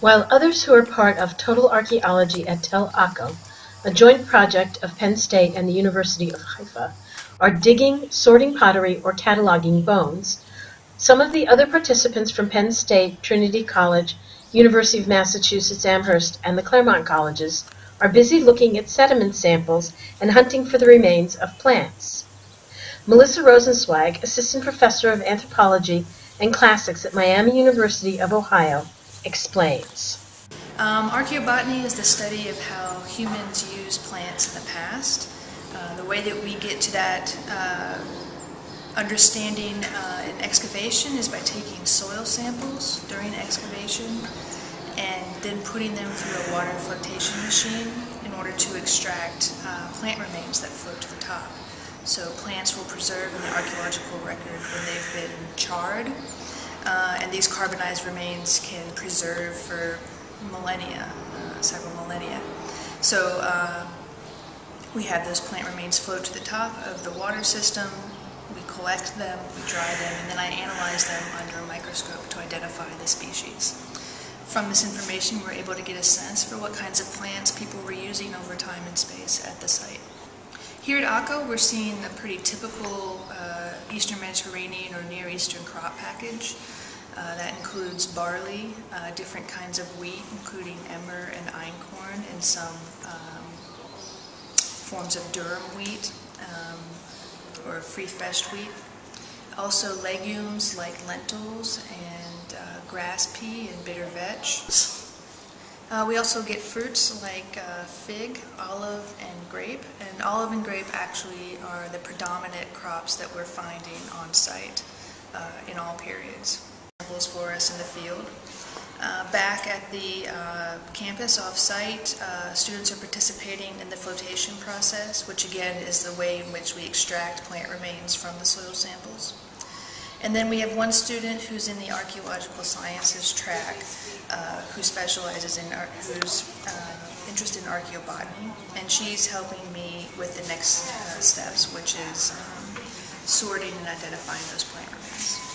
while others who are part of Total Archaeology at Tel Akko, a joint project of Penn State and the University of Haifa, are digging, sorting pottery, or cataloging bones, some of the other participants from Penn State, Trinity College, University of Massachusetts Amherst, and the Claremont Colleges are busy looking at sediment samples and hunting for the remains of plants. Melissa Rosenzweig, Assistant Professor of Anthropology and Classics at Miami University of Ohio, explains. Um, archaeobotany is the study of how humans use plants in the past. Uh, the way that we get to that uh, understanding uh, in excavation is by taking soil samples during excavation and then putting them through a water flotation machine in order to extract uh, plant remains that float to the top. So plants will preserve in the archaeological record when they've been charred uh, and these carbonized remains can preserve for millennia, uh, several millennia. So uh, we have those plant remains float to the top of the water system, we collect them, we dry them, and then I analyze them under a microscope to identify the species. From this information, we're able to get a sense for what kinds of plants people were using over time and space at the site. Here at Akko, we're seeing a pretty typical uh, Eastern Mediterranean or Near Eastern crop package. Uh, that includes barley, uh, different kinds of wheat, including emmer and einkorn, and some um, forms of durum wheat um, or free threshed wheat. Also legumes like lentils and uh, grass pea and bitter vetch. Uh, we also get fruits like uh, fig, olive, and grape. And olive and grape actually are the predominant crops that we're finding on site uh, in all periods. Samples for us in the field. Uh, back at the uh, campus off-site, uh, students are participating in the flotation process, which again is the way in which we extract plant remains from the soil samples. And then we have one student who's in the archaeological sciences track uh, who specializes in, who's uh, interested in archaeobotany, and she's helping me with the next uh, steps, which is um, sorting and identifying those plant remains.